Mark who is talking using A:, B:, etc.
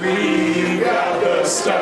A: We got the stuff.